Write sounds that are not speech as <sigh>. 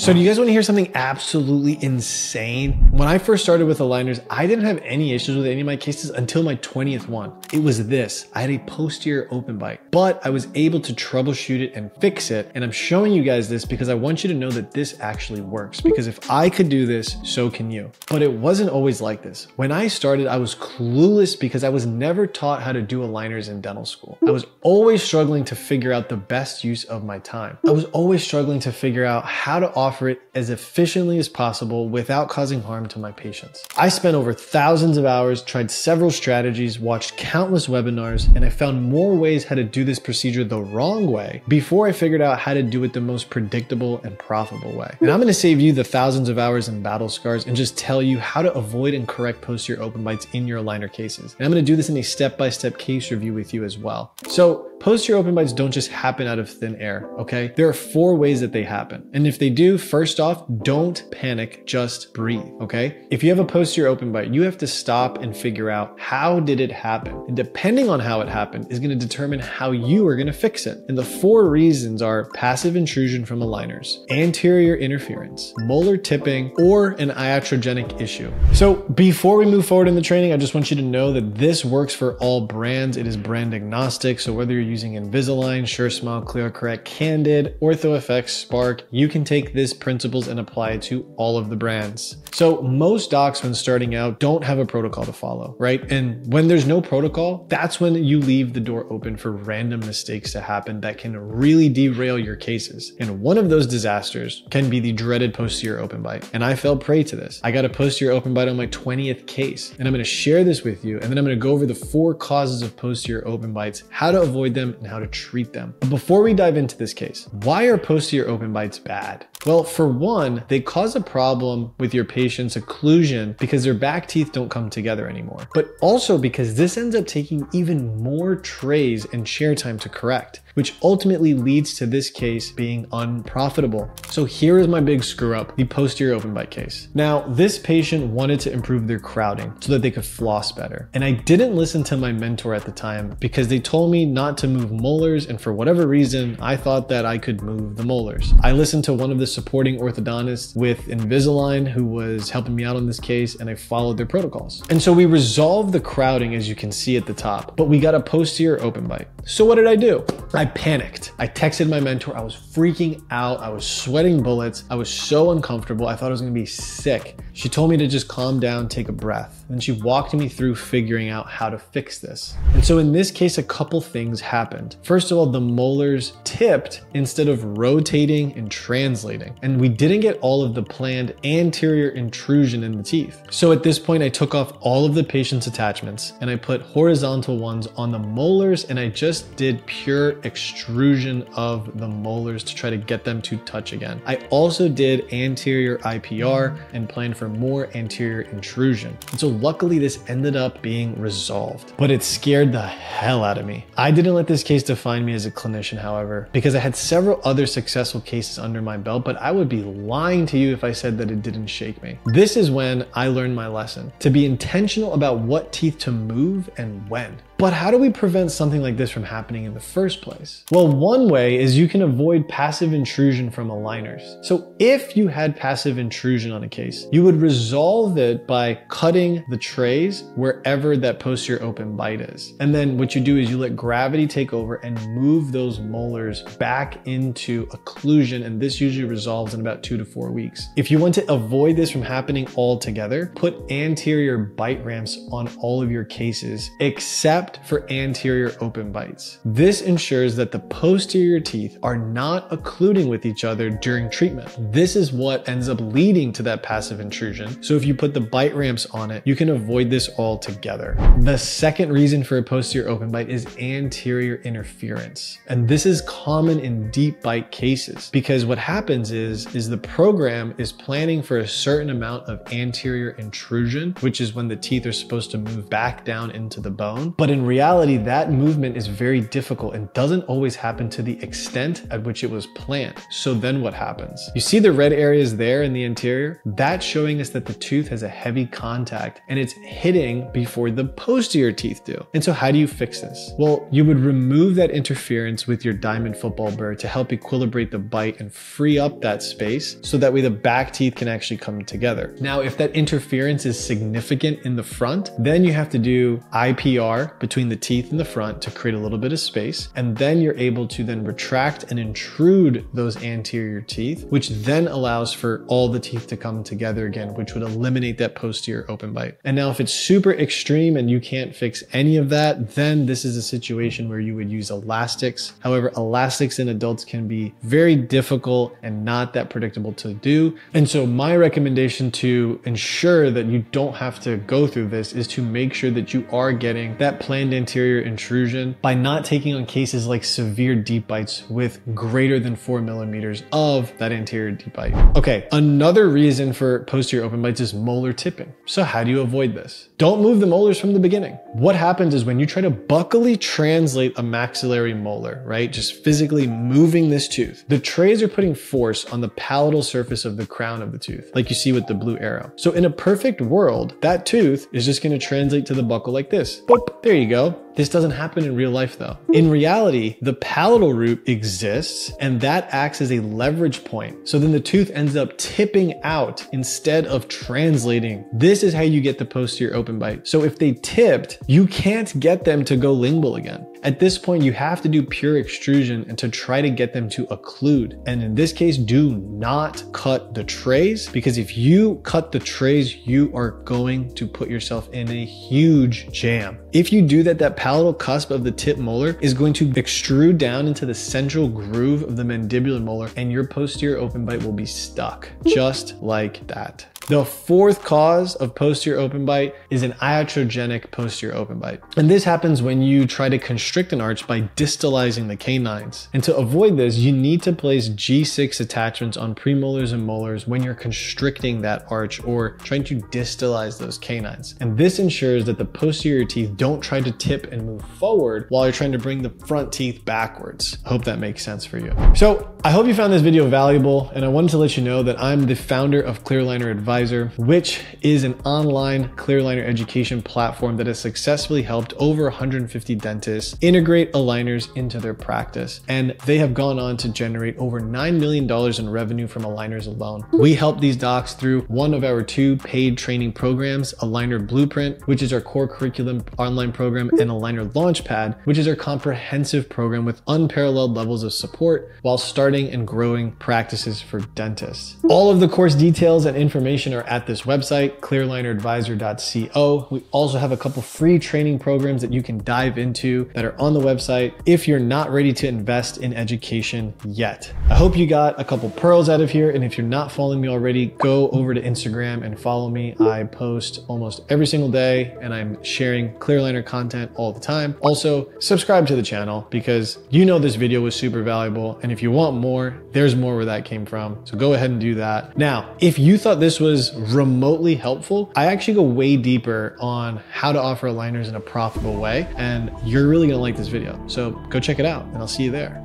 So do you guys want to hear something absolutely insane? When I first started with aligners, I didn't have any issues with any of my cases until my 20th one. It was this. I had a posterior open bite, but I was able to troubleshoot it and fix it. And I'm showing you guys this because I want you to know that this actually works. Because if I could do this, so can you. But it wasn't always like this. When I started, I was clueless because I was never taught how to do aligners in dental school. I was always struggling to figure out the best use of my time. I was always struggling to figure out how to offer it as efficiently as possible without causing harm to my patients. I spent over thousands of hours, tried several strategies, watched countless webinars, and I found more ways how to do this procedure the wrong way before I figured out how to do it the most predictable and profitable way. And I'm gonna save you the thousands of hours and battle scars and just tell you how to avoid and correct posterior open bites in your aligner cases. And I'm gonna do this in a step-by-step -step case review with you as well. So Posterior open bites don't just happen out of thin air, okay? There are four ways that they happen. And if they do, first off, don't panic, just breathe, okay? If you have a posterior open bite, you have to stop and figure out how did it happen? And depending on how it happened is gonna determine how you are gonna fix it. And the four reasons are passive intrusion from aligners, anterior interference, molar tipping, or an iatrogenic issue. So before we move forward in the training, I just want you to know that this works for all brands. It is brand agnostic. So whether you're using Invisalign, SureSmile, ClearCorrect, Candid, OrthoFX, Spark, you can take this principles and apply it to all of the brands. So most docs when starting out don't have a protocol to follow, right? And when there's no protocol, that's when you leave the door open for random mistakes to happen that can really derail your cases. And one of those disasters can be the dreaded posterior open bite. And I fell prey to this. I got a posterior open bite on my 20th case. And I'm gonna share this with you. And then I'm gonna go over the four causes of posterior open bites, how to avoid them, and how to treat them. But before we dive into this case, why are posterior open bites bad? Well, for one, they cause a problem with your patient's occlusion because their back teeth don't come together anymore. But also because this ends up taking even more trays and chair time to correct which ultimately leads to this case being unprofitable. So here is my big screw up, the posterior open bite case. Now, this patient wanted to improve their crowding so that they could floss better. And I didn't listen to my mentor at the time because they told me not to move molars and for whatever reason, I thought that I could move the molars. I listened to one of the supporting orthodontists with Invisalign who was helping me out on this case and I followed their protocols. And so we resolved the crowding as you can see at the top, but we got a posterior open bite. So what did I do? I panicked. I texted my mentor. I was freaking out. I was sweating bullets. I was so uncomfortable. I thought I was gonna be sick. She told me to just calm down, take a breath. And she walked me through figuring out how to fix this. And so in this case, a couple things happened. First of all, the molars tipped instead of rotating and translating. And we didn't get all of the planned anterior intrusion in the teeth. So at this point, I took off all of the patient's attachments and I put horizontal ones on the molars and I just did pure extrusion of the molars to try to get them to touch again. I also did anterior IPR and planned for more anterior intrusion. And so luckily this ended up being resolved, but it scared the hell out of me. I didn't let this case define me as a clinician, however, because I had several other successful cases under my belt, but I would be lying to you if I said that it didn't shake me. This is when I learned my lesson, to be intentional about what teeth to move and when. But how do we prevent something like this from happening in the first place? Well, one way is you can avoid passive intrusion from aligners. So if you had passive intrusion on a case, you would resolve it by cutting the trays wherever that posterior open bite is. And then what you do is you let gravity take over and move those molars back into occlusion. And this usually resolves in about two to four weeks. If you want to avoid this from happening altogether, put anterior bite ramps on all of your cases, except except for anterior open bites. This ensures that the posterior teeth are not occluding with each other during treatment. This is what ends up leading to that passive intrusion. So if you put the bite ramps on it, you can avoid this altogether. The second reason for a posterior open bite is anterior interference. And this is common in deep bite cases because what happens is, is the program is planning for a certain amount of anterior intrusion, which is when the teeth are supposed to move back down into the bone. But in in reality, that movement is very difficult and doesn't always happen to the extent at which it was planned. So then what happens? You see the red areas there in the anterior? That's showing us that the tooth has a heavy contact and it's hitting before the posterior teeth do. And so how do you fix this? Well, you would remove that interference with your diamond football burr to help equilibrate the bite and free up that space so that way the back teeth can actually come together. Now, if that interference is significant in the front, then you have to do IPR between the teeth in the front to create a little bit of space. And then you're able to then retract and intrude those anterior teeth, which then allows for all the teeth to come together again, which would eliminate that posterior open bite. And now if it's super extreme and you can't fix any of that, then this is a situation where you would use elastics. However, elastics in adults can be very difficult and not that predictable to do. And so my recommendation to ensure that you don't have to go through this is to make sure that you are getting that planned anterior intrusion by not taking on cases like severe deep bites with greater than four millimeters of that anterior deep bite. Okay, another reason for posterior open bites is molar tipping. So how do you avoid this? Don't move the molars from the beginning. What happens is when you try to buccally translate a maxillary molar, right? Just physically moving this tooth, the trays are putting force on the palatal surface of the crown of the tooth, like you see with the blue arrow. So in a perfect world, that tooth is just gonna translate to the buccal like this. Boop, there you go go. This doesn't happen in real life though. In reality, the palatal root exists and that acts as a leverage point. So then the tooth ends up tipping out instead of translating. This is how you get the posterior open bite. So if they tipped, you can't get them to go lingual again. At this point, you have to do pure extrusion and to try to get them to occlude. And in this case, do not cut the trays because if you cut the trays, you are going to put yourself in a huge jam. If you do that, that palatal cusp of the tip molar is going to extrude down into the central groove of the mandibular molar and your posterior open bite will be stuck <laughs> just like that. The fourth cause of posterior open bite is an iatrogenic posterior open bite. And this happens when you try to constrict an arch by distalizing the canines. And to avoid this, you need to place G6 attachments on premolars and molars when you're constricting that arch or trying to distalize those canines. And this ensures that the posterior teeth don't try to tip and move forward while you're trying to bring the front teeth backwards. Hope that makes sense for you. So I hope you found this video valuable and I wanted to let you know that I'm the founder of Clear Aligner Advisor, which is an online Clear Aligner education platform that has successfully helped over 150 dentists integrate aligners into their practice. And they have gone on to generate over $9 million in revenue from aligners alone. We help these docs through one of our two paid training programs, Aligner Blueprint, which is our core curriculum online program, and Aligner Launchpad, which is our comprehensive program with unparalleled levels of support while starting and growing practices for dentists. All of the course details and information are at this website, clearaligneradvisor.co. We also have a couple free training programs that you can dive into that are on the website if you're not ready to invest in education yet. I hope you got a couple pearls out of here. And if you're not following me already, go over to Instagram and follow me. I post almost every single day and I'm sharing Clear Aligner content all the time. Also, subscribe to the channel because you know this video was super valuable. And if you more, there's more where that came from. So go ahead and do that. Now, if you thought this was remotely helpful, I actually go way deeper on how to offer aligners in a profitable way. And you're really gonna like this video. So go check it out and I'll see you there.